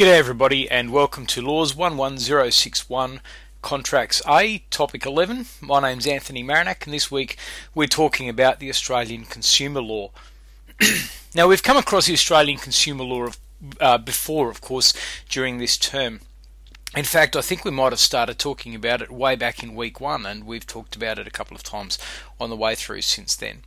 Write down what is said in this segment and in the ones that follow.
G'day everybody and welcome to Laws 11061 Contracts A, Topic 11. My name's Anthony Marinac and this week we're talking about the Australian Consumer Law. now we've come across the Australian Consumer Law of, uh, before of course during this term. In fact, I think we might have started talking about it way back in week one and we've talked about it a couple of times on the way through since then.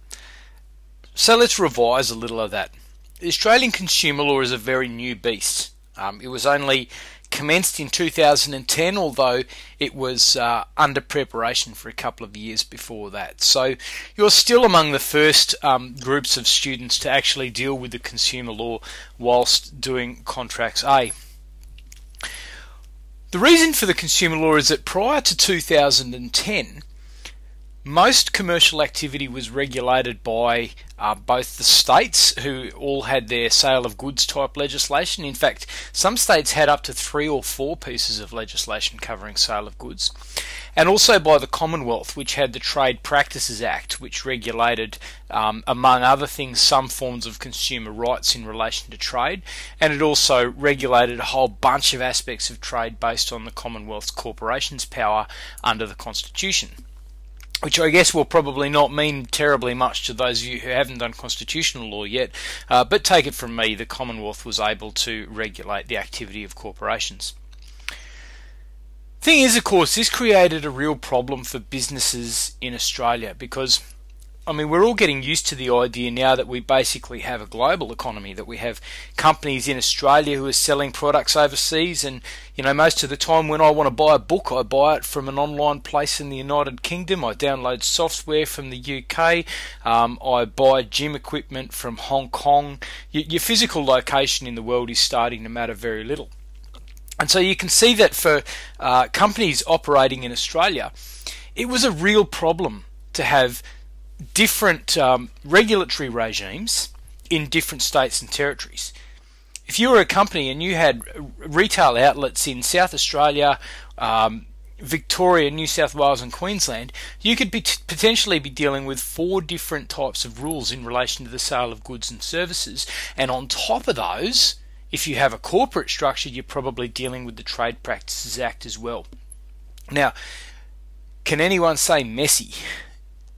So let's revise a little of that. The Australian Consumer Law is a very new beast. Um, it was only commenced in 2010, although it was uh, under preparation for a couple of years before that. So you're still among the first um, groups of students to actually deal with the consumer law whilst doing Contracts A. The reason for the consumer law is that prior to 2010, most commercial activity was regulated by uh, both the states, who all had their sale of goods type legislation. In fact, some states had up to three or four pieces of legislation covering sale of goods, and also by the Commonwealth, which had the Trade Practices Act, which regulated, um, among other things, some forms of consumer rights in relation to trade, and it also regulated a whole bunch of aspects of trade based on the Commonwealth's corporations power under the Constitution which I guess will probably not mean terribly much to those of you who haven't done constitutional law yet, uh, but take it from me, the Commonwealth was able to regulate the activity of corporations. Thing is, of course, this created a real problem for businesses in Australia because I mean, we're all getting used to the idea now that we basically have a global economy, that we have companies in Australia who are selling products overseas. And, you know, most of the time when I want to buy a book, I buy it from an online place in the United Kingdom. I download software from the UK. Um, I buy gym equipment from Hong Kong. Your, your physical location in the world is starting to matter very little. And so you can see that for uh, companies operating in Australia, it was a real problem to have different um, regulatory regimes in different states and territories. If you were a company and you had retail outlets in South Australia, um, Victoria, New South Wales, and Queensland, you could be potentially be dealing with four different types of rules in relation to the sale of goods and services. And on top of those, if you have a corporate structure, you're probably dealing with the Trade Practices Act as well. Now, can anyone say messy?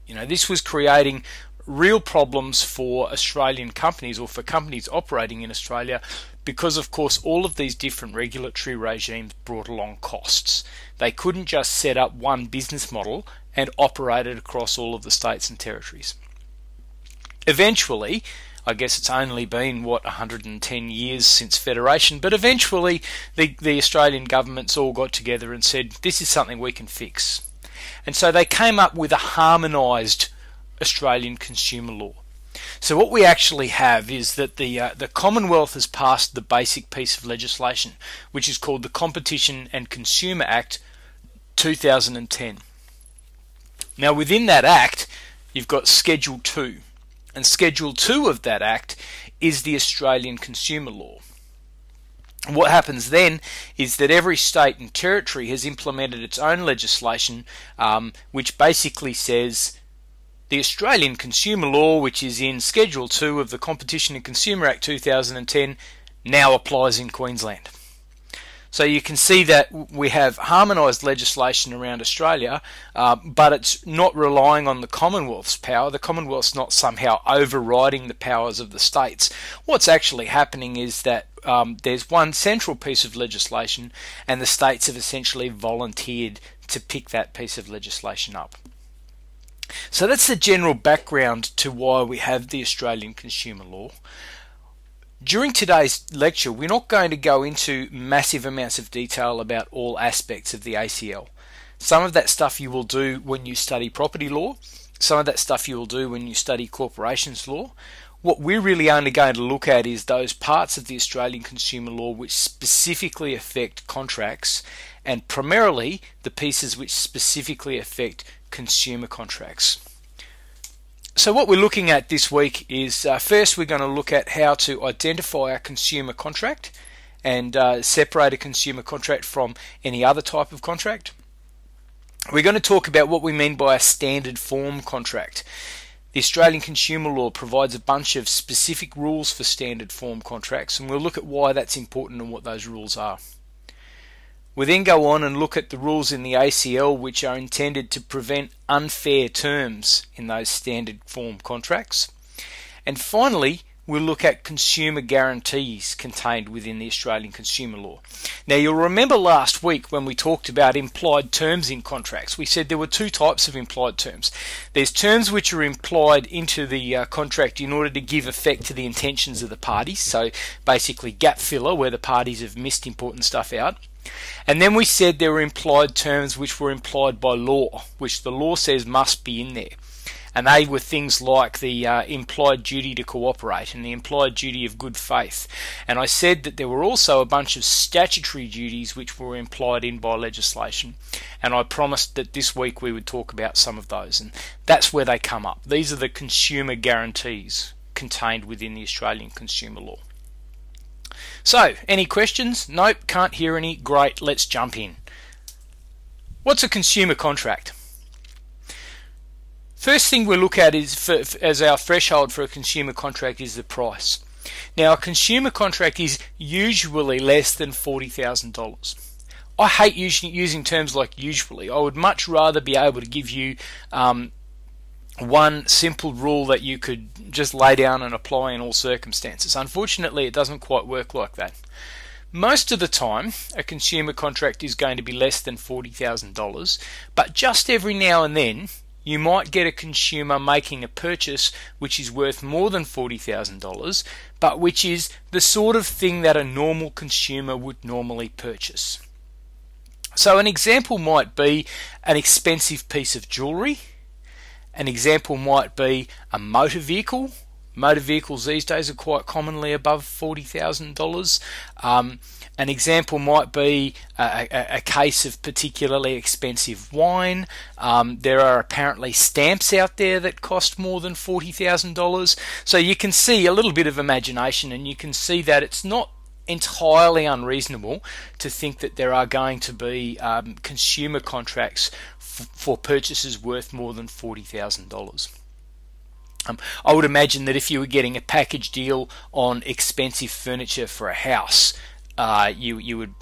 You know, this was creating real problems for Australian companies or for companies operating in Australia because, of course, all of these different regulatory regimes brought along costs. They couldn't just set up one business model and operate it across all of the states and territories. Eventually, I guess it's only been what 110 years since federation, but eventually the, the Australian governments all got together and said this is something we can fix. And so they came up with a harmonised Australian consumer law. So what we actually have is that the uh, the Commonwealth has passed the basic piece of legislation, which is called the Competition and Consumer Act 2010. Now within that act, you've got Schedule 2, and Schedule 2 of that act is the Australian consumer law what happens then is that every state and territory has implemented its own legislation, um, which basically says the Australian Consumer Law, which is in Schedule 2 of the Competition and Consumer Act 2010, now applies in Queensland. So you can see that we have harmonised legislation around Australia, uh, but it's not relying on the Commonwealth's power. The Commonwealth's not somehow overriding the powers of the states. What's actually happening is that um, there's one central piece of legislation, and the states have essentially volunteered to pick that piece of legislation up. So that's the general background to why we have the Australian Consumer Law. During today's lecture, we're not going to go into massive amounts of detail about all aspects of the ACL. Some of that stuff you will do when you study property law, some of that stuff you will do when you study corporations law. What we're really only going to look at is those parts of the Australian consumer law which specifically affect contracts and primarily the pieces which specifically affect consumer contracts. So what we're looking at this week is uh, first we're going to look at how to identify a consumer contract and uh, separate a consumer contract from any other type of contract. We're going to talk about what we mean by a standard form contract. The Australian Consumer Law provides a bunch of specific rules for standard form contracts, and we'll look at why that's important and what those rules are. We then go on and look at the rules in the ACL which are intended to prevent unfair terms in those standard form contracts. And finally, we'll look at consumer guarantees contained within the Australian Consumer Law. Now, you'll remember last week when we talked about implied terms in contracts, we said there were two types of implied terms. There's terms which are implied into the uh, contract in order to give effect to the intentions of the parties, so basically gap filler where the parties have missed important stuff out. And then we said there were implied terms which were implied by law, which the law says must be in there and they were things like the uh, implied duty to cooperate and the implied duty of good faith. And I said that there were also a bunch of statutory duties which were implied in by legislation, and I promised that this week we would talk about some of those, and that's where they come up. These are the consumer guarantees contained within the Australian consumer law. So, any questions? Nope, can't hear any. Great, let's jump in. What's a consumer contract? First thing we look at is for, as our threshold for a consumer contract is the price. Now, a consumer contract is usually less than $40,000. I hate using, using terms like usually. I would much rather be able to give you um, one simple rule that you could just lay down and apply in all circumstances. Unfortunately, it doesn't quite work like that. Most of the time, a consumer contract is going to be less than $40,000, but just every now and then, you might get a consumer making a purchase which is worth more than $40,000, but which is the sort of thing that a normal consumer would normally purchase. So, an example might be an expensive piece of jewellery, an example might be a motor vehicle. Motor vehicles these days are quite commonly above $40,000. Um, an example might be a, a, a case of particularly expensive wine. Um, there are apparently stamps out there that cost more than $40,000. So you can see a little bit of imagination and you can see that it's not entirely unreasonable to think that there are going to be um, consumer contracts for purchases worth more than $40,000. Um, I would imagine that if you were getting a package deal on expensive furniture for a house, uh, you you would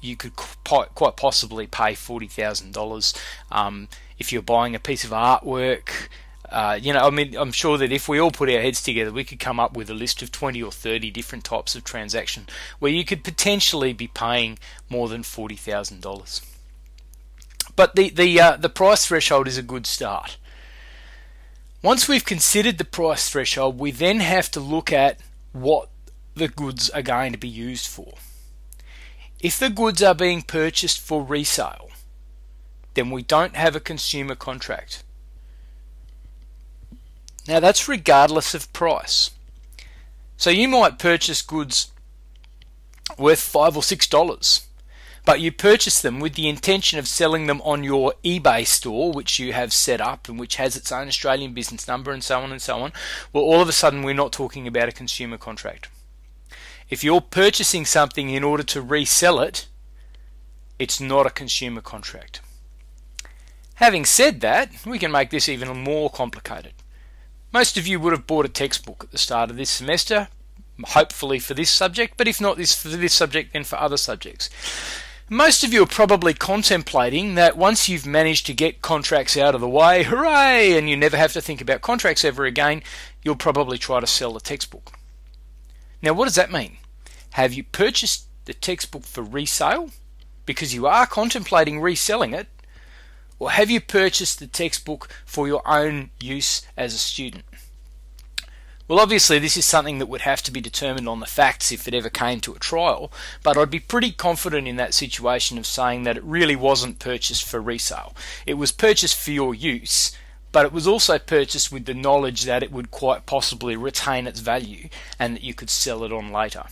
you could quite possibly pay forty thousand um, dollars if you're buying a piece of artwork. Uh, you know, I mean, I'm sure that if we all put our heads together, we could come up with a list of 20 or 30 different types of transaction where you could potentially be paying more than $40,000. But the the uh, the price threshold is a good start. Once we've considered the price threshold, we then have to look at what the goods are going to be used for. If the goods are being purchased for resale, then we don't have a consumer contract. Now that's regardless of price. So you might purchase goods worth five or six dollars, but you purchase them with the intention of selling them on your eBay store, which you have set up and which has its own Australian business number and so on and so on. Well, all of a sudden we're not talking about a consumer contract. If you're purchasing something in order to resell it, it's not a consumer contract. Having said that, we can make this even more complicated. Most of you would have bought a textbook at the start of this semester, hopefully for this subject, but if not this for this subject, then for other subjects. Most of you are probably contemplating that once you've managed to get contracts out of the way, hooray, and you never have to think about contracts ever again, you'll probably try to sell the textbook. Now, what does that mean? Have you purchased the textbook for resale because you are contemplating reselling it? Or have you purchased the textbook for your own use as a student? Well, obviously, this is something that would have to be determined on the facts if it ever came to a trial, but I'd be pretty confident in that situation of saying that it really wasn't purchased for resale. It was purchased for your use, but it was also purchased with the knowledge that it would quite possibly retain its value and that you could sell it on later.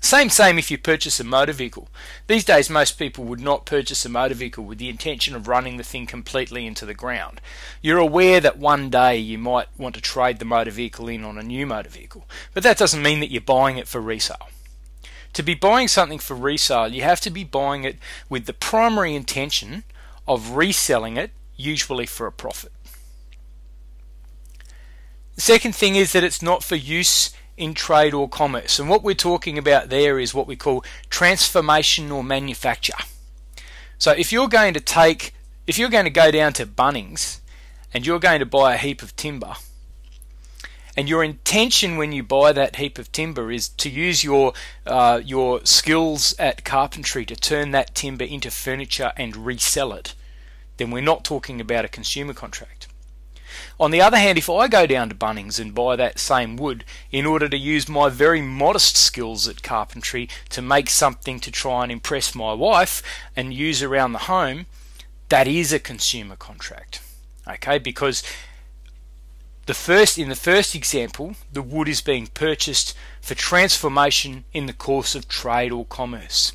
Same, same if you purchase a motor vehicle. These days, most people would not purchase a motor vehicle with the intention of running the thing completely into the ground. You're aware that one day you might want to trade the motor vehicle in on a new motor vehicle, but that doesn't mean that you're buying it for resale. To be buying something for resale, you have to be buying it with the primary intention of reselling it usually for a profit. The second thing is that it's not for use in trade or commerce. And what we're talking about there is what we call transformation or manufacture. So if you're going to take, if you're going to go down to Bunnings and you're going to buy a heap of timber, and your intention when you buy that heap of timber is to use your uh, your skills at carpentry to turn that timber into furniture and resell it, then we're not talking about a consumer contract. On the other hand, if I go down to Bunnings and buy that same wood in order to use my very modest skills at carpentry to make something to try and impress my wife and use around the home, that is a consumer contract. Okay, because the first, in the first example, the wood is being purchased for transformation in the course of trade or commerce.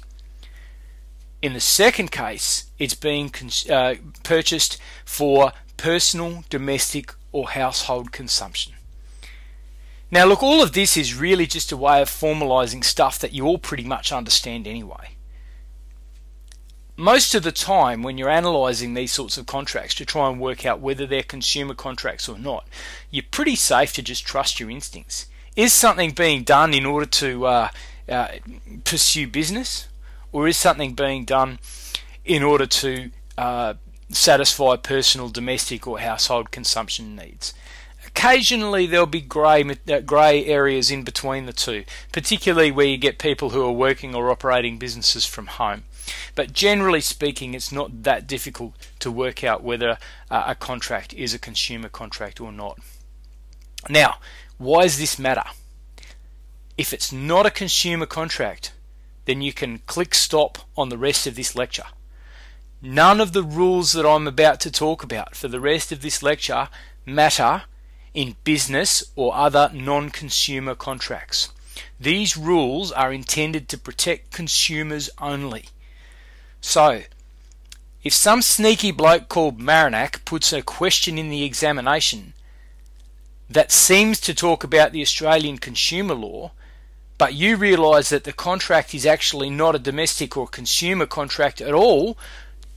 In the second case, it's being uh, purchased for personal, domestic, or household consumption. Now, look, all of this is really just a way of formalizing stuff that you all pretty much understand anyway most of the time when you're analysing these sorts of contracts to try and work out whether they're consumer contracts or not, you're pretty safe to just trust your instincts. Is something being done in order to uh, uh, pursue business, or is something being done in order to uh, satisfy personal, domestic, or household consumption needs? Occasionally, there'll be grey uh, grey areas in between the two, particularly where you get people who are working or operating businesses from home. But generally speaking, it's not that difficult to work out whether uh, a contract is a consumer contract or not. Now, why does this matter? If it's not a consumer contract, then you can click stop on the rest of this lecture. None of the rules that I'm about to talk about for the rest of this lecture matter in business or other non consumer contracts. These rules are intended to protect consumers only. So, if some sneaky bloke called Marinac puts a question in the examination that seems to talk about the Australian consumer law, but you realise that the contract is actually not a domestic or consumer contract at all,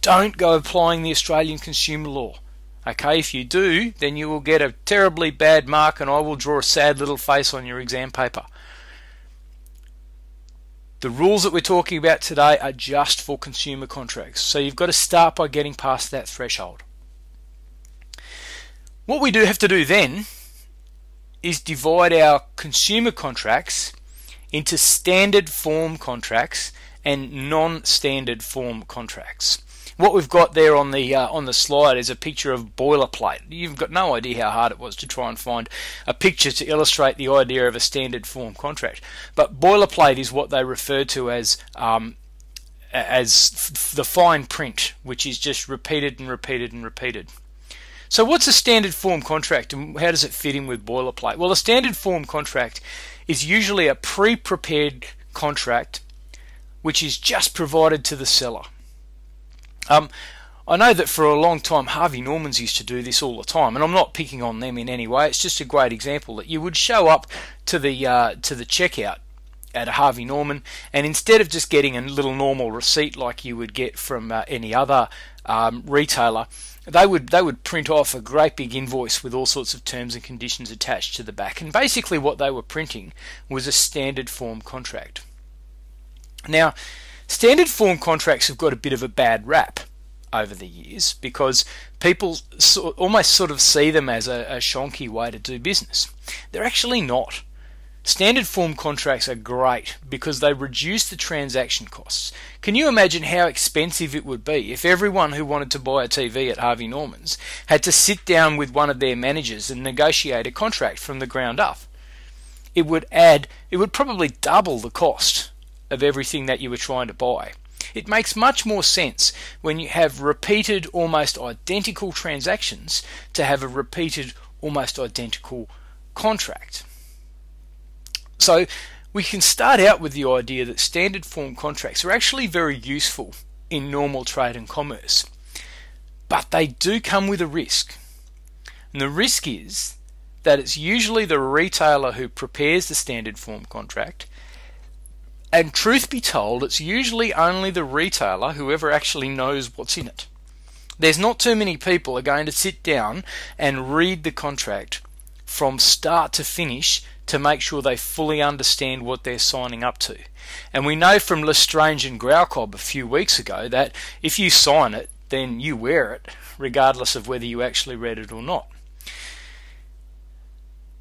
don't go applying the Australian consumer law. Okay, if you do, then you will get a terribly bad mark and I will draw a sad little face on your exam paper. The rules that we're talking about today are just for consumer contracts, so you've got to start by getting past that threshold. What we do have to do then is divide our consumer contracts into standard form contracts and non-standard form contracts what we've got there on the uh, on the slide is a picture of boilerplate. You've got no idea how hard it was to try and find a picture to illustrate the idea of a standard form contract. But boilerplate is what they refer to as um, as the fine print, which is just repeated and repeated and repeated. So, what's a standard form contract and how does it fit in with boilerplate? Well, a standard form contract is usually a pre prepared contract which is just provided to the seller. Um, I know that for a long time Harvey Normans used to do this all the time, and I'm not picking on them in any way. It's just a great example that you would show up to the uh, to the checkout at a Harvey Norman, and instead of just getting a little normal receipt like you would get from uh, any other um, retailer, they would they would print off a great big invoice with all sorts of terms and conditions attached to the back, and basically what they were printing was a standard form contract. Now Standard form contracts have got a bit of a bad rap over the years because people so, almost sort of see them as a, a shonky way to do business. They're actually not. Standard form contracts are great because they reduce the transaction costs. Can you imagine how expensive it would be if everyone who wanted to buy a TV at Harvey Norman's had to sit down with one of their managers and negotiate a contract from the ground up? It would add, it would probably double the cost of everything that you were trying to buy. It makes much more sense when you have repeated, almost identical transactions to have a repeated, almost identical contract. So we can start out with the idea that standard form contracts are actually very useful in normal trade and commerce, but they do come with a risk. And the risk is that it's usually the retailer who prepares the standard form contract and truth be told, it's usually only the retailer who ever actually knows what's in it. There's not too many people are going to sit down and read the contract from start to finish to make sure they fully understand what they're signing up to. And we know from L'Estrange and Graucob a few weeks ago that if you sign it, then you wear it, regardless of whether you actually read it or not.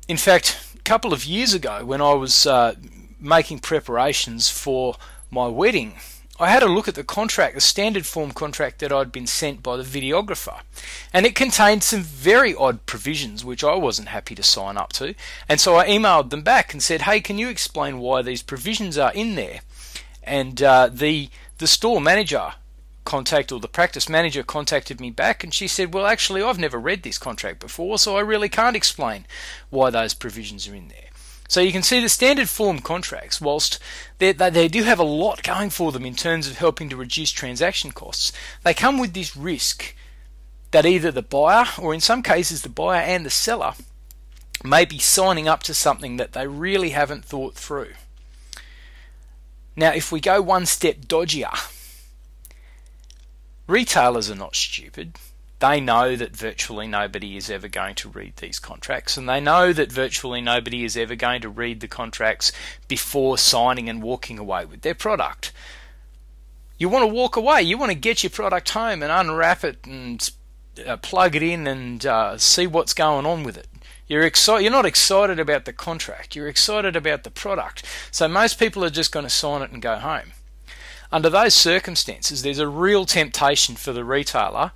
In fact, a couple of years ago, when I was uh, making preparations for my wedding, I had a look at the contract, the standard form contract that I'd been sent by the videographer, and it contained some very odd provisions which I wasn't happy to sign up to. And so I emailed them back and said, "Hey, can you explain why these provisions are in there?" And uh, the the store manager contact or the practice manager contacted me back and she said, Well, actually, I've never read this contract before, so I really can't explain why those provisions are in there. So you can see the standard form contracts, whilst they, they do have a lot going for them in terms of helping to reduce transaction costs, they come with this risk that either the buyer, or in some cases the buyer and the seller, may be signing up to something that they really haven't thought through. Now, if we go one step dodgier, retailers are not stupid they know that virtually nobody is ever going to read these contracts, and they know that virtually nobody is ever going to read the contracts before signing and walking away with their product. You want to walk away, you want to get your product home and unwrap it and uh, plug it in and uh, see what's going on with it. You're excited. You're not excited about the contract. You're excited about the product. So most people are just going to sign it and go home. Under those circumstances, there's a real temptation for the retailer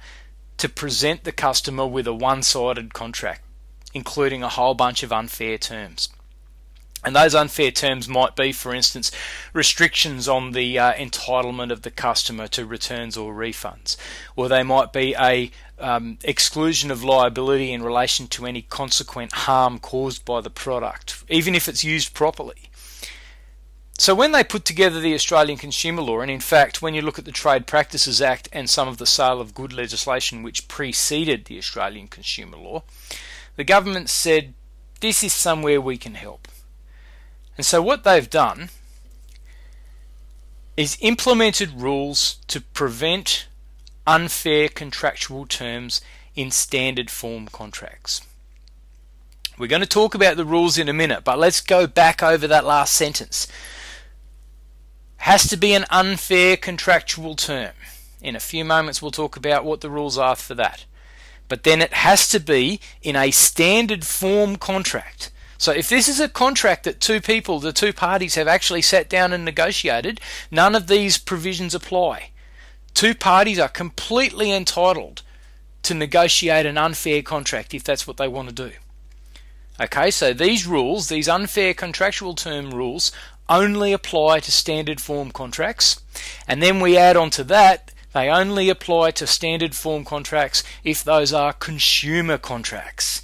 to present the customer with a one sided contract, including a whole bunch of unfair terms. And those unfair terms might be, for instance, restrictions on the uh, entitlement of the customer to returns or refunds, or they might be a um, exclusion of liability in relation to any consequent harm caused by the product, even if it's used properly. So when they put together the Australian Consumer Law, and in fact, when you look at the Trade Practices Act and some of the sale of good legislation which preceded the Australian Consumer Law, the government said this is somewhere we can help. And so what they've done is implemented rules to prevent unfair contractual terms in standard form contracts. We're going to talk about the rules in a minute, but let's go back over that last sentence has to be an unfair contractual term. In a few moments, we'll talk about what the rules are for that. But then it has to be in a standard form contract. So if this is a contract that two people, the two parties, have actually sat down and negotiated, none of these provisions apply. Two parties are completely entitled to negotiate an unfair contract if that's what they want to do. Okay, so these rules, these unfair contractual term rules, only apply to standard form contracts. And then we add on to that, they only apply to standard form contracts if those are consumer contracts.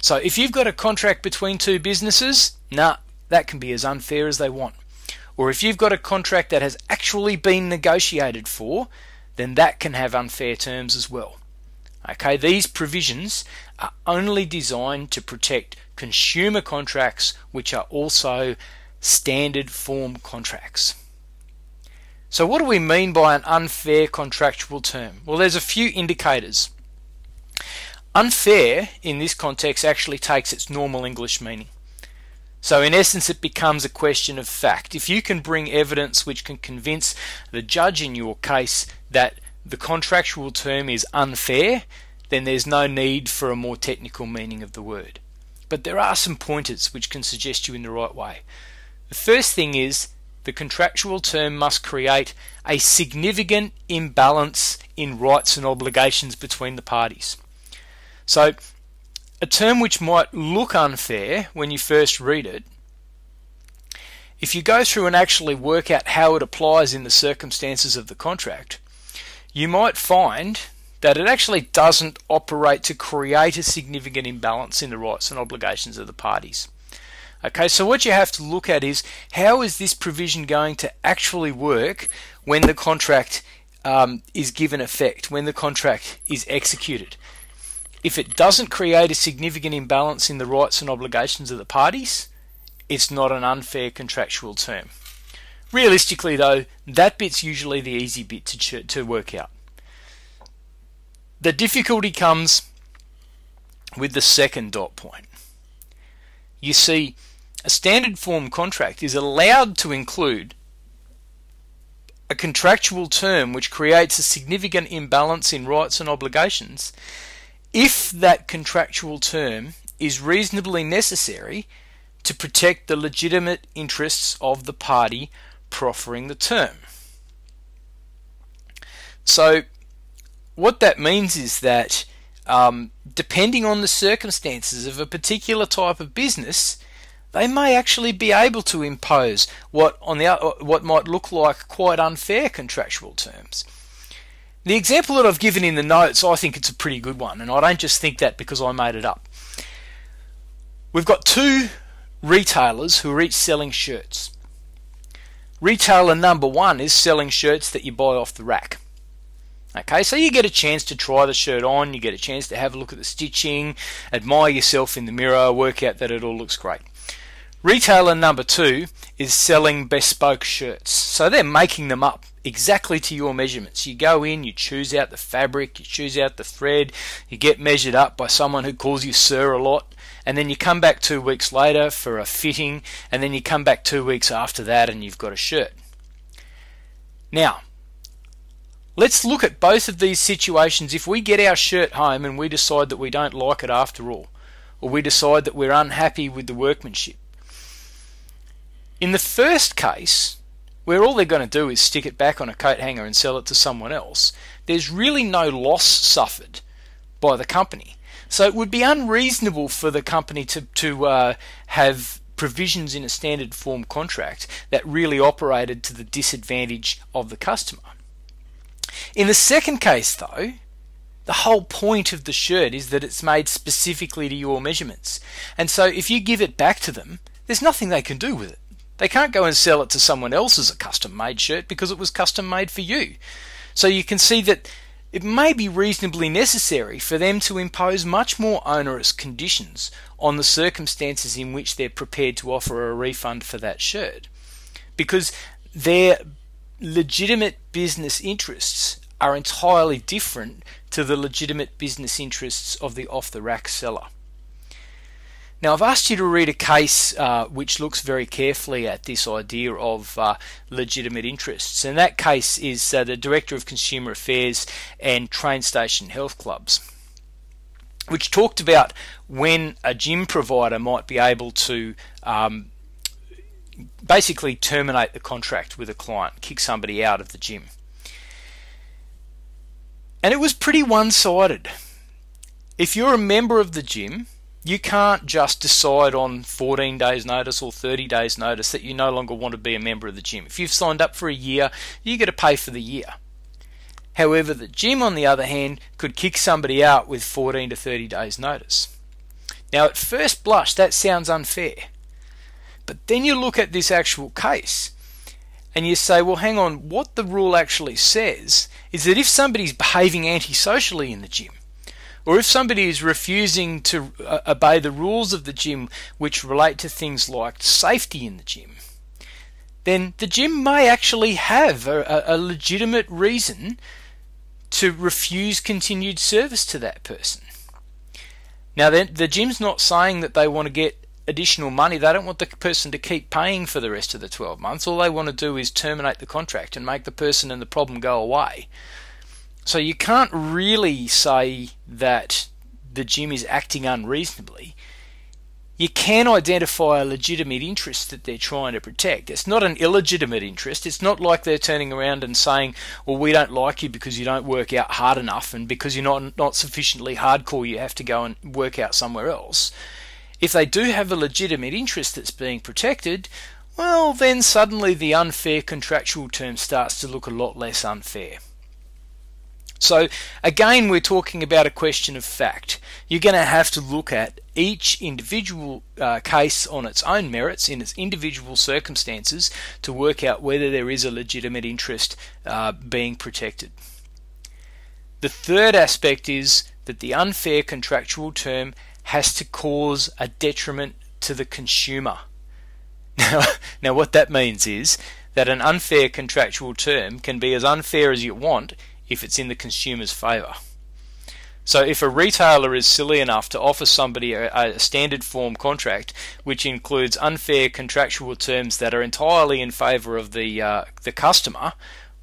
So if you've got a contract between two businesses, nah, that can be as unfair as they want. Or if you've got a contract that has actually been negotiated for, then that can have unfair terms as well. Okay, these provisions are only designed to protect consumer contracts which are also standard form contracts. So, what do we mean by an unfair contractual term? Well, there's a few indicators. Unfair in this context actually takes its normal English meaning. So, in essence, it becomes a question of fact. If you can bring evidence which can convince the judge in your case that the contractual term is unfair, then there's no need for a more technical meaning of the word. But there are some pointers which can suggest you in the right way. The first thing is the contractual term must create a significant imbalance in rights and obligations between the parties. So, a term which might look unfair when you first read it, if you go through and actually work out how it applies in the circumstances of the contract, you might find that it actually doesn't operate to create a significant imbalance in the rights and obligations of the parties. Okay, so what you have to look at is how is this provision going to actually work when the contract um, is given effect, when the contract is executed. If it doesn't create a significant imbalance in the rights and obligations of the parties, it's not an unfair contractual term. Realistically, though, that bit's usually the easy bit to, to work out. The difficulty comes with the second dot point. You see, a standard form contract is allowed to include a contractual term which creates a significant imbalance in rights and obligations if that contractual term is reasonably necessary to protect the legitimate interests of the party proffering the term. So, what that means is that um, depending on the circumstances of a particular type of business, they may actually be able to impose what on the what might look like quite unfair contractual terms. The example that I've given in the notes, I think it's a pretty good one, and I don't just think that because I made it up. We've got two retailers who are each selling shirts. Retailer number one is selling shirts that you buy off the rack. Okay, so you get a chance to try the shirt on, you get a chance to have a look at the stitching, admire yourself in the mirror, work out that it all looks great. Retailer number two is selling bespoke shirts. So they're making them up exactly to your measurements. You go in, you choose out the fabric, you choose out the thread, you get measured up by someone who calls you sir a lot, and then you come back two weeks later for a fitting, and then you come back two weeks after that and you've got a shirt. Now, let's look at both of these situations. If we get our shirt home and we decide that we don't like it after all, or we decide that we're unhappy with the workmanship, in the first case, where all they're going to do is stick it back on a coat hanger and sell it to someone else, there's really no loss suffered by the company. So it would be unreasonable for the company to, to uh, have provisions in a standard form contract that really operated to the disadvantage of the customer. In the second case, though, the whole point of the shirt is that it's made specifically to your measurements. And so if you give it back to them, there's nothing they can do with it. They can't go and sell it to someone else as a custom made shirt because it was custom made for you. So you can see that it may be reasonably necessary for them to impose much more onerous conditions on the circumstances in which they're prepared to offer a refund for that shirt. Because their legitimate business interests are entirely different to the legitimate business interests of the off the rack seller. Now, I've asked you to read a case uh, which looks very carefully at this idea of uh, legitimate interests, and that case is uh, the Director of Consumer Affairs and Trainstation Health Clubs, which talked about when a gym provider might be able to um, basically terminate the contract with a client, kick somebody out of the gym. And it was pretty one sided. If you're a member of the gym, you can't just decide on 14 days notice or 30 days notice that you no longer want to be a member of the gym. If you've signed up for a year, you get to pay for the year. However, the gym, on the other hand, could kick somebody out with 14 to 30 days notice. Now, at first blush, that sounds unfair. But then you look at this actual case and you say, well, hang on, what the rule actually says is that if somebody's behaving antisocially in the gym, or if somebody is refusing to uh, obey the rules of the gym which relate to things like safety in the gym, then the gym may actually have a, a legitimate reason to refuse continued service to that person. Now, the gym's not saying that they want to get additional money. They don't want the person to keep paying for the rest of the 12 months. All they want to do is terminate the contract and make the person and the problem go away. So you can't really say that the gym is acting unreasonably. You can identify a legitimate interest that they're trying to protect. It's not an illegitimate interest. It's not like they're turning around and saying, "Well, we don't like you because you don't work out hard enough, and because you're not not sufficiently hardcore, you have to go and work out somewhere else." If they do have a legitimate interest that's being protected, well, then suddenly the unfair contractual term starts to look a lot less unfair. So again, we're talking about a question of fact. You're going to have to look at each individual uh, case on its own merits in its individual circumstances to work out whether there is a legitimate interest uh, being protected. The third aspect is that the unfair contractual term has to cause a detriment to the consumer. Now, now what that means is that an unfair contractual term can be as unfair as you want if it's in the consumer's favour. So if a retailer is silly enough to offer somebody a, a, standard form contract, which includes unfair contractual terms that are entirely in favour of the uh, the customer,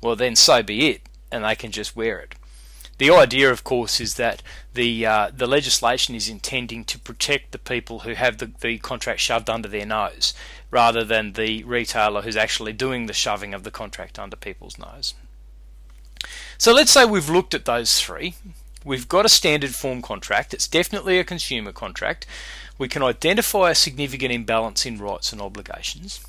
well then so be it, and they can just wear it. The idea, of course, is that the uh, the legislation is intending to protect the people who have the, the contract shoved under their nose, rather than the retailer who's actually doing the shoving of the contract under people's nose. So let's say we've looked at those three. We've got a standard form contract. It's definitely a consumer contract. We can identify a significant imbalance in rights and obligations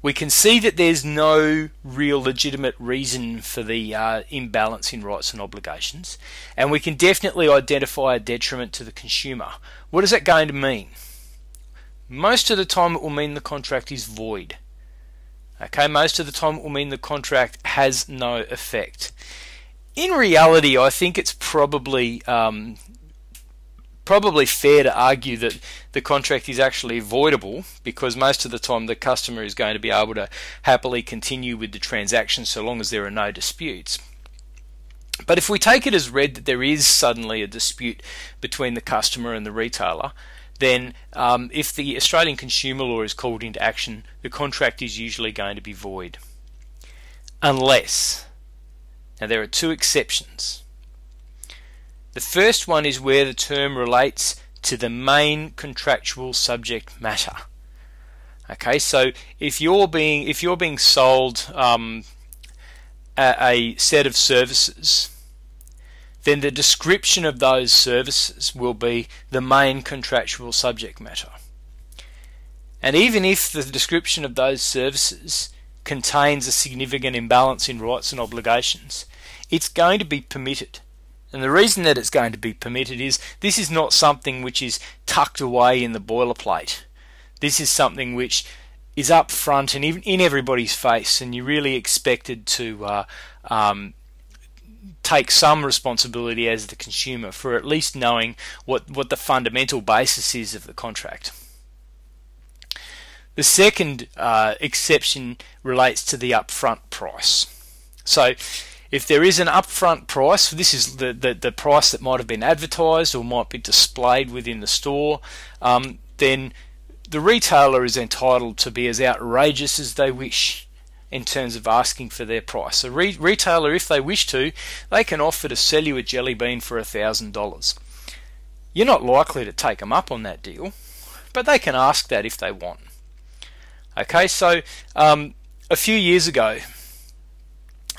we can see that there's no real legitimate reason for the uh, imbalance in rights and obligations, and we can definitely identify a detriment to the consumer. What is that going to mean? Most of the time, it will mean the contract is void. Okay, most of the time, it will mean the contract has no effect. In reality, I think it's probably um, probably fair to argue that the contract is actually voidable because most of the time the customer is going to be able to happily continue with the transaction so long as there are no disputes. But if we take it as read that there is suddenly a dispute between the customer and the retailer, then um, if the Australian consumer law is called into action, the contract is usually going to be void. Unless, now there are two exceptions. The first one is where the term relates to the main contractual subject matter. Okay, so if you're being if you're being sold um, a, a set of services, then the description of those services will be the main contractual subject matter. And even if the description of those services contains a significant imbalance in rights and obligations, it's going to be permitted and the reason that it's going to be permitted is this is not something which is tucked away in the boilerplate. This is something which is up front and even in everybody's face, and you're really expected to uh, um, take some responsibility as the consumer for at least knowing what, what the fundamental basis is of the contract. The second uh, exception relates to the upfront price. So if there is an upfront price, this is the, the, the price that might have been advertised or might be displayed within the store, um, then the retailer is entitled to be as outrageous as they wish in terms of asking for their price. A re- retailer, if they wish to, they can offer to sell you a jelly bean for $1,000. You're not likely to take them up on that deal, but they can ask that if they want. Okay, so um, a few years ago,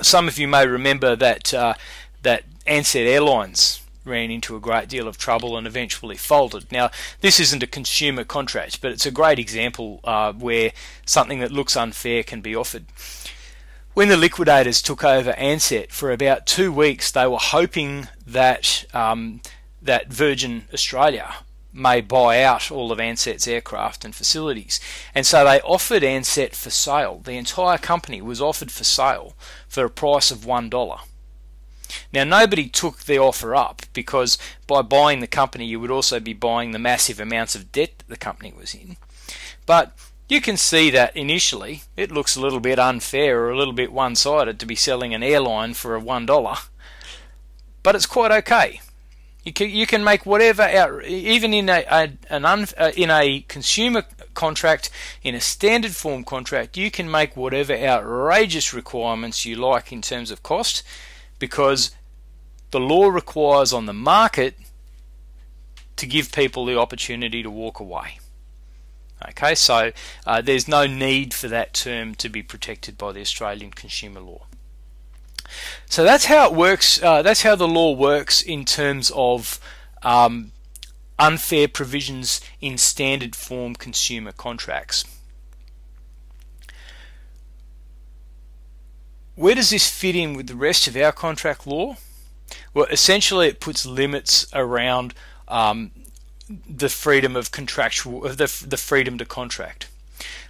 some of you may remember that uh, that Ansett Airlines ran into a great deal of trouble and eventually folded. Now, this isn't a consumer contract, but it's a great example uh, where something that looks unfair can be offered. When the liquidators took over Ansett for about two weeks, they were hoping that um, that Virgin Australia may buy out all of Ansett's aircraft and facilities. And so they offered Ansett for sale. The entire company was offered for sale for a price of $1. Now, nobody took the offer up because by buying the company, you would also be buying the massive amounts of debt the company was in. But you can see that initially it looks a little bit unfair or a little bit one sided to be selling an airline for a $1. But it's quite okay you can, you can make whatever out, even in a, a an un, uh, in a consumer contract, in a standard form contract, you can make whatever outrageous requirements you like in terms of cost, because the law requires on the market to give people the opportunity to walk away. Okay, so uh, there's no need for that term to be protected by the Australian consumer law. So that's how it works. Uh, that's how the law works in terms of um, unfair provisions in standard form consumer contracts. Where does this fit in with the rest of our contract law? Well, essentially, it puts limits around um, the freedom of contractual, the the freedom to contract.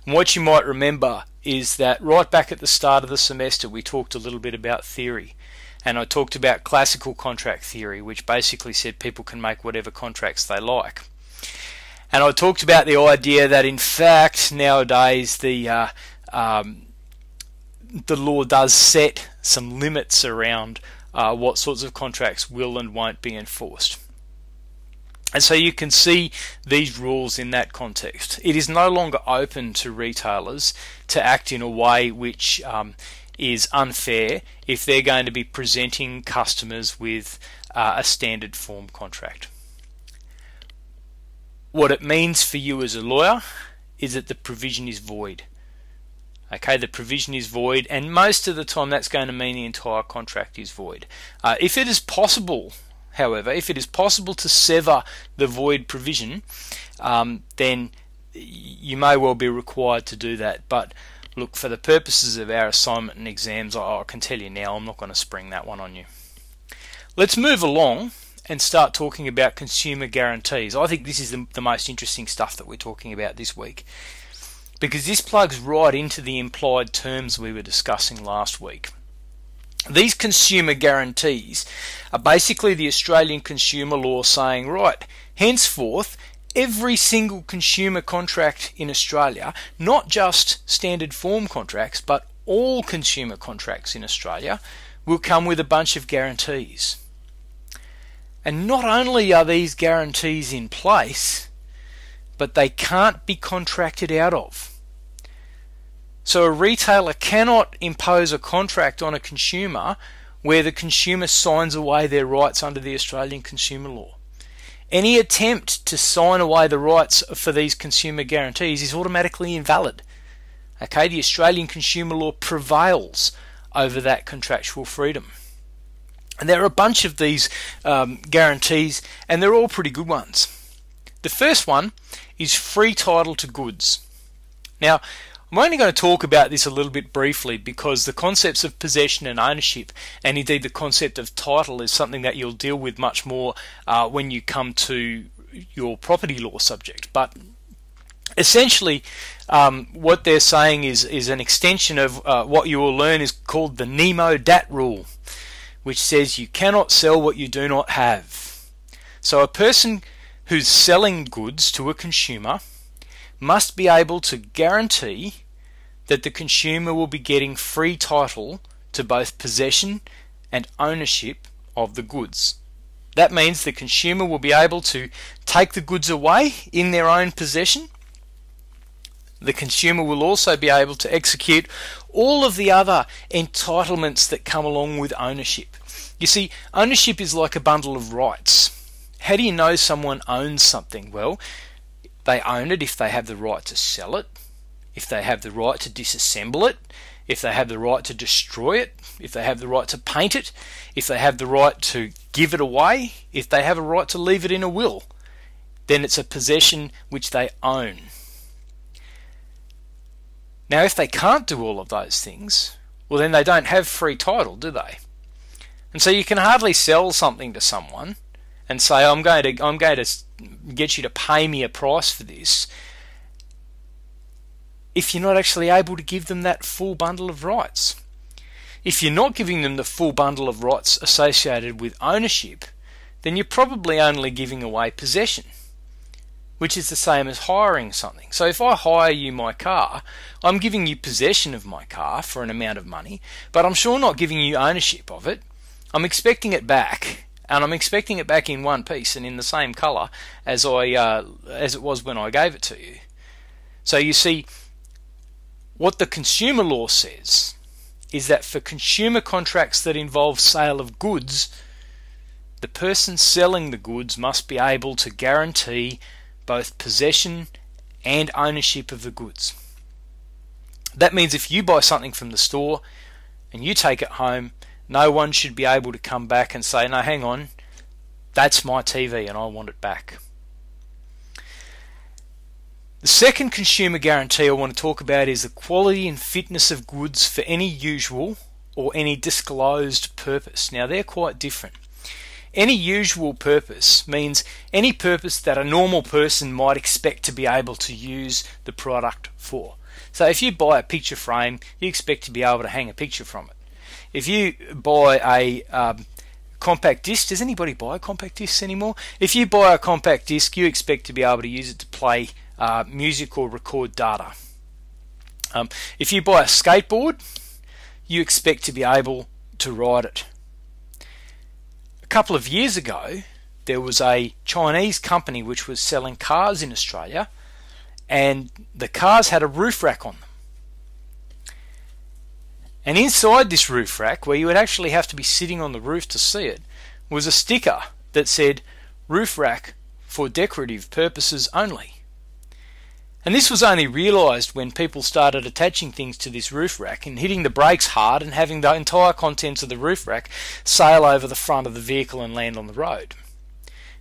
And what you might remember is that right back at the start of the semester we talked a little bit about theory. And I talked about classical contract theory, which basically said people can make whatever contracts they like. And I talked about the idea that in fact nowadays the uh, um, the law does set some limits around uh, what sorts of contracts will and won't be enforced. And so you can see these rules in that context. It is no longer open to retailers to act in a way which um, is unfair if they're going to be presenting customers with uh, a standard form contract. What it means for you as a lawyer is that the provision is void. Okay, the provision is void, and most of the time that's going to mean the entire contract is void. Uh, if it is possible, however, if it is possible to sever the void provision, um, then you may well be required to do that. But look, for the purposes of our assignment and exams, I, I can tell you now, I'm not going to spring that one on you. Let's move along and start talking about consumer guarantees. I think this is the, the most interesting stuff that we're talking about this week because this plugs right into the implied terms we were discussing last week. These consumer guarantees are basically the Australian consumer law saying, right, henceforth, every single consumer contract in Australia, not just standard form contracts, but all consumer contracts in Australia, will come with a bunch of guarantees. And not only are these guarantees in place, but they can't be contracted out of. So a retailer cannot impose a contract on a consumer where the consumer signs away their rights under the Australian consumer law. Any attempt to sign away the rights for these consumer guarantees is automatically invalid. Okay, the Australian consumer law prevails over that contractual freedom. And there are a bunch of these um, guarantees, and they're all pretty good ones. The first one is free title to goods. Now, I'm only going to talk about this a little bit briefly because the concepts of possession and ownership, and indeed the concept of title, is something that you'll deal with much more uh, when you come to your property law subject. But essentially, um, what they're saying is is an extension of uh, what you will learn is called the Nemo Dat rule which says you cannot sell what you do not have. So a person who's selling goods to a consumer must be able to guarantee that the consumer will be getting free title to both possession and ownership of the goods. That means the consumer will be able to take the goods away in their own possession. The consumer will also be able to execute all of the other entitlements that come along with ownership. You see, ownership is like a bundle of rights. How do you know someone owns something? Well, they own it if they have the right to sell it, if they have the right to disassemble it, if they have the right to destroy it, if they have the right to paint it, if they have the right to give it away, if they have a right to leave it in a will, then it's a possession which they own. Now, if they can't do all of those things, well, then they don't have free title, do they? And so you can hardly sell something to someone and say, "I'm going to, I'm going to get you to pay me a price for this," if you're not actually able to give them that full bundle of rights. If you're not giving them the full bundle of rights associated with ownership, then you're probably only giving away possession which is the same as hiring something. So if I hire you my car, I'm giving you possession of my car for an amount of money, but I'm sure not giving you ownership of it. I'm expecting it back, and I'm expecting it back in one piece and in the same colour as I uh, as it was when I gave it to you. So you see, what the consumer law says is that for consumer contracts that involve sale of goods, the person selling the goods must be able to guarantee both possession and ownership of the goods. That means if you buy something from the store and you take it home, no one should be able to come back and say, no, hang on, that's my TV and I want it back. The second consumer guarantee I want to talk about is the quality and fitness of goods for any usual or any disclosed purpose. Now, they're quite different. Any usual purpose means any purpose that a normal person might expect to be able to use the product for. So if you buy a picture frame, you expect to be able to hang a picture from it. If you buy a um, compact disc, does anybody buy compact discs anymore? If you buy a compact disc, you expect to be able to use it to play uh, music or record data. Um, if you buy a skateboard, you expect to be able to ride it. A couple of years ago, there was a Chinese company which was selling cars in Australia, and the cars had a roof rack on them. And inside this roof rack, where you would actually have to be sitting on the roof to see it, was a sticker that said roof rack for decorative purposes only. And this was only realised when people started attaching things to this roof rack and hitting the brakes hard and having the entire contents of the roof rack sail over the front of the vehicle and land on the road.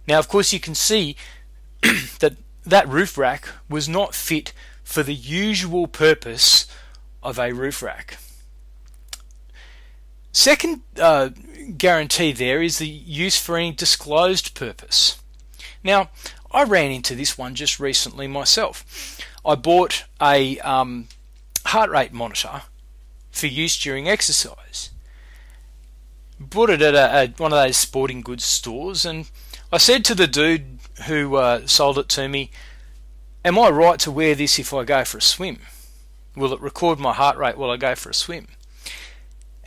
Now, of course, you can see that that roof rack was not fit for the usual purpose of a roof rack. Second uh, guarantee there is the use for any disclosed purpose. Now, I ran into this one just recently myself. I bought a um, heart rate monitor for use during exercise. Bought it at a, one of those sporting goods stores, and I said to the dude who uh, sold it to me, Am I right to wear this if I go for a swim? Will it record my heart rate while I go for a swim?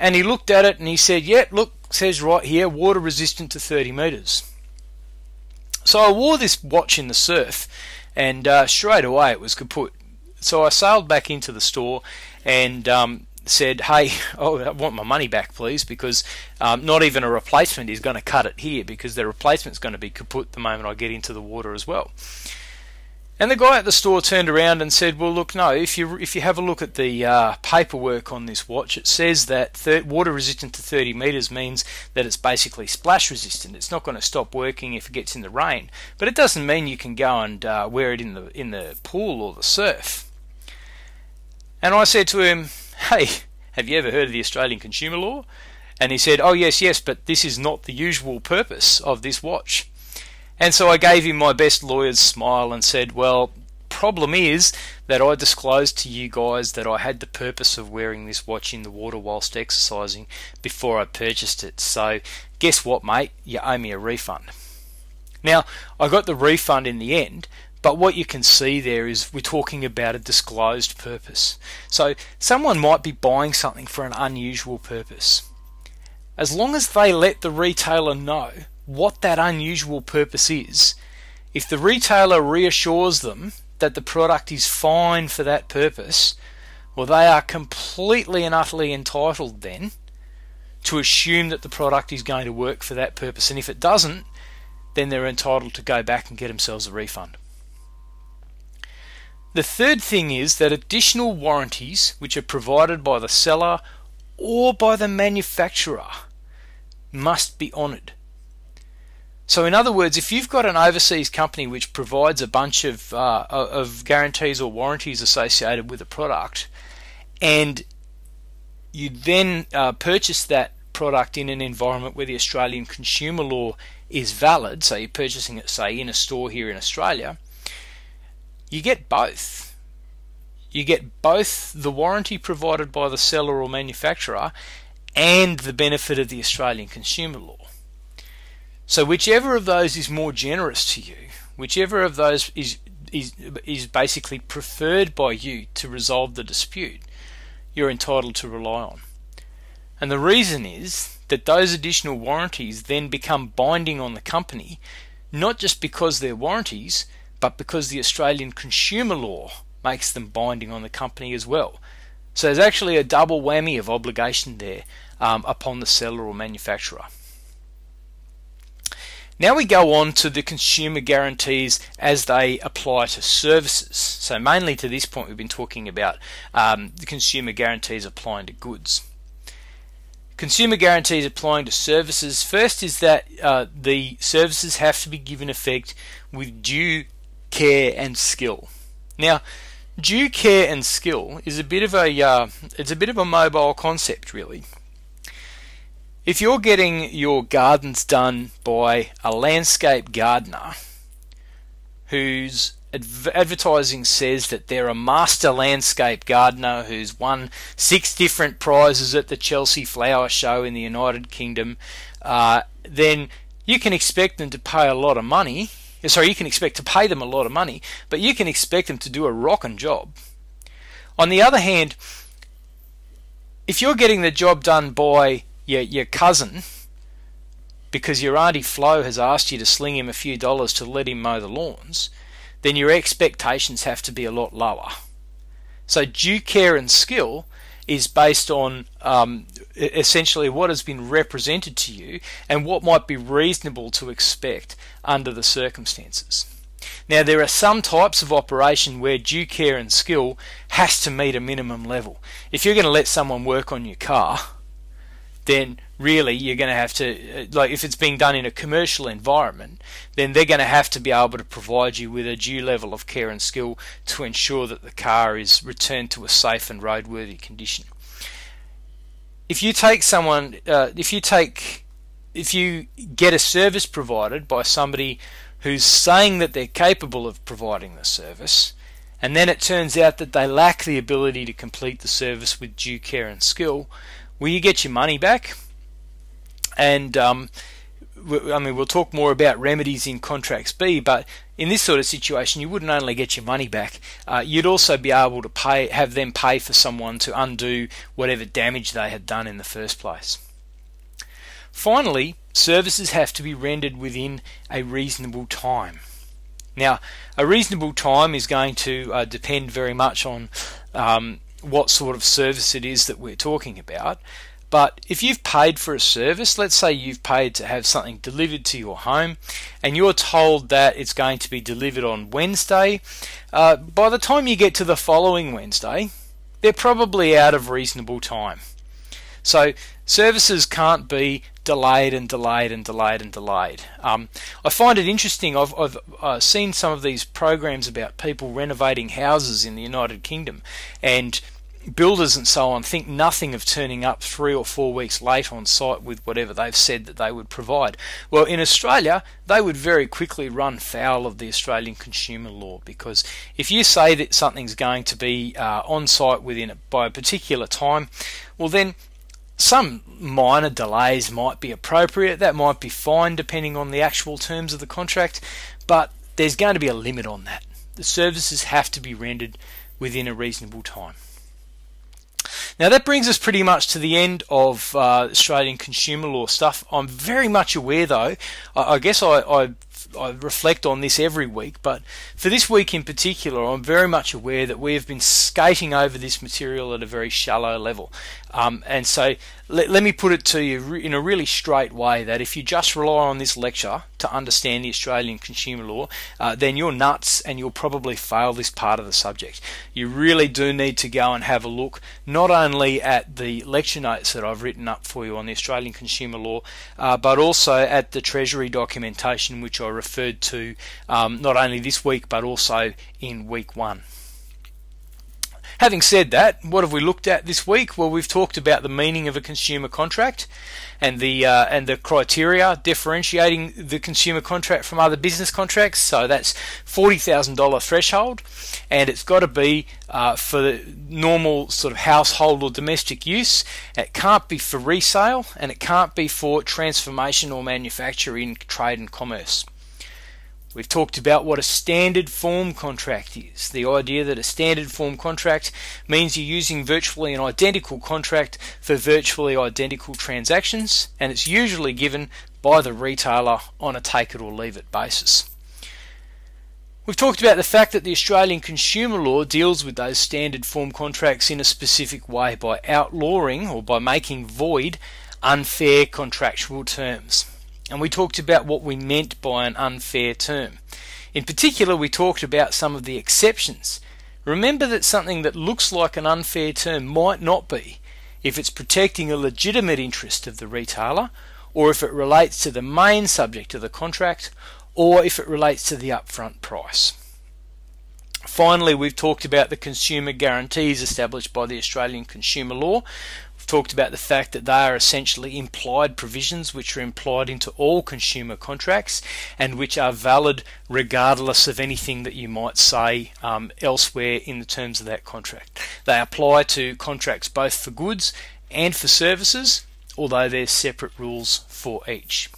And he looked at it and he said, Yeah, look, says right here, water resistant to 30 metres. So I wore this watch in the surf, and uh, straight away it was kaput. So I sailed back into the store and um, said, "Hey, oh, I want my money back, please, because um, not even a replacement is going to cut it here because the replacement is going to be kaput the moment I get into the water as well." And the guy at the store turned around and said, "Well, look, no. If you if you have a look at the uh, paperwork on this watch, it says that water resistant to 30 meters means that it's basically splash resistant. It's not going to stop working if it gets in the rain, but it doesn't mean you can go and uh, wear it in the in the pool or the surf." And I said to him, "Hey, have you ever heard of the Australian consumer law?" And he said, "Oh yes, yes, but this is not the usual purpose of this watch." And so I gave him my best lawyer's smile and said, Well, problem is that I disclosed to you guys that I had the purpose of wearing this watch in the water whilst exercising before I purchased it. So, guess what, mate? You owe me a refund. Now, I got the refund in the end, but what you can see there is we're talking about a disclosed purpose. So, someone might be buying something for an unusual purpose. As long as they let the retailer know what that unusual purpose is, if the retailer reassures them that the product is fine for that purpose, well, they are completely and utterly entitled then to assume that the product is going to work for that purpose. And if it doesn't, then they're entitled to go back and get themselves a refund. The third thing is that additional warranties, which are provided by the seller or by the manufacturer, must be honoured. So, in other words, if you've got an overseas company which provides a bunch of uh, of guarantees or warranties associated with a product, and you then uh, purchase that product in an environment where the Australian consumer law is valid, so you're purchasing it, say, in a store here in Australia, you get both. You get both the warranty provided by the seller or manufacturer and the benefit of the Australian consumer law. So whichever of those is more generous to you, whichever of those is is is basically preferred by you to resolve the dispute, you're entitled to rely on. And the reason is that those additional warranties then become binding on the company, not just because they're warranties, but because the Australian consumer law makes them binding on the company as well. So there's actually a double whammy of obligation there um, upon the seller or manufacturer. Now we go on to the consumer guarantees as they apply to services. So mainly to this point we've been talking about um, the consumer guarantees applying to goods. Consumer guarantees applying to services. First is that uh, the services have to be given effect with due care and skill. Now, due care and skill is a bit of a uh, it's a bit of a mobile concept really. If you're getting your gardens done by a landscape gardener whose advertising says that they're a master landscape gardener who's won six different prizes at the Chelsea Flower Show in the United Kingdom, uh, then you can expect them to pay a lot of money. Sorry, you can expect to pay them a lot of money, but you can expect them to do a rocking job. On the other hand, if you're getting the job done by your, your cousin because your Auntie Flo has asked you to sling him a few dollars to let him mow the lawns, then your expectations have to be a lot lower. So due care and skill is based on um, essentially what has been represented to you and what might be reasonable to expect under the circumstances. Now, there are some types of operation where due care and skill has to meet a minimum level. If you're going to let someone work on your car, then really you're going to have to, uh, like if it's being done in a commercial environment, then they're going to have to be able to provide you with a due level of care and skill to ensure that the car is returned to a safe and roadworthy condition. If you take someone, uh, if you take, if you get a service provided by somebody who's saying that they're capable of providing the service, and then it turns out that they lack the ability to complete the service with due care and skill, will you get your money back? And um, I mean, we'll talk more about remedies in contracts B, but in this sort of situation, you wouldn't only get your money back, uh, you'd also be able to pay, have them pay for someone to undo whatever damage they had done in the first place. Finally, services have to be rendered within a reasonable time. Now, a reasonable time is going to uh, depend very much on um, what sort of service it is that we're talking about. But if you've paid for a service, let's say you've paid to have something delivered to your home, and you're told that it's going to be delivered on Wednesday, uh, by the time you get to the following Wednesday, they're probably out of reasonable time. So services can't be delayed and delayed and delayed and delayed. Um, I find it interesting. I've, I've uh, seen some of these programs about people renovating houses in the United Kingdom, and builders and so on think nothing of turning up three or four weeks late on site with whatever they've said that they would provide. Well, in Australia, they would very quickly run foul of the Australian consumer law because if you say that something's going to be uh, on site within by a particular time, well then some minor delays might be appropriate. That might be fine depending on the actual terms of the contract, but there's going to be a limit on that. The services have to be rendered within a reasonable time. Now that brings us pretty much to the end of uh, Australian consumer law stuff. I'm very much aware, though. I, I guess I, I I reflect on this every week, but for this week in particular, I'm very much aware that we have been skating over this material at a very shallow level. Um, and so let, let me put it to you in a really straight way that if you just rely on this lecture to understand the Australian consumer law, uh, then you're nuts and you'll probably fail this part of the subject. You really do need to go and have a look not only at the lecture notes that I've written up for you on the Australian consumer law, uh, but also at the Treasury documentation which I referred to um, not only this week but also in week one. Having said that, what have we looked at this week? Well, we've talked about the meaning of a consumer contract and the uh, and the criteria differentiating the consumer contract from other business contracts. So that's forty thousand dollar threshold, and it's got to be uh, for the normal sort of household or domestic use. It can't be for resale, and it can't be for transformation or manufacture in trade and commerce. We've talked about what a standard form contract is. The idea that a standard form contract means you're using virtually an identical contract for virtually identical transactions, and it's usually given by the retailer on a take it or leave it basis. We've talked about the fact that the Australian consumer law deals with those standard form contracts in a specific way by outlawing or by making void unfair contractual terms and we talked about what we meant by an unfair term. In particular, we talked about some of the exceptions. Remember that something that looks like an unfair term might not be if it's protecting a legitimate interest of the retailer, or if it relates to the main subject of the contract, or if it relates to the upfront price. Finally, we've talked about the consumer guarantees established by the Australian consumer law, talked about the fact that they are essentially implied provisions which are implied into all consumer contracts and which are valid regardless of anything that you might say um, elsewhere in the terms of that contract. They apply to contracts both for goods and for services, although there's separate rules for each.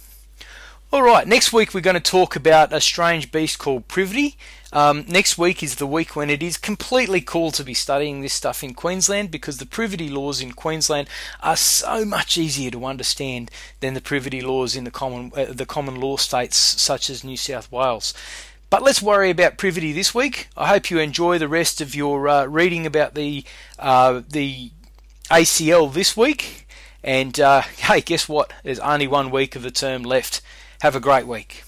All right, next week we're going to talk about a strange beast called privity. Um, next week is the week when it is completely cool to be studying this stuff in Queensland because the privity laws in Queensland are so much easier to understand than the privity laws in the common uh, the common law states such as New South Wales. But let's worry about privity this week. I hope you enjoy the rest of your uh, reading about the uh, the ACL this week. And uh, hey, guess what? There's only one week of the term left. Have a great week.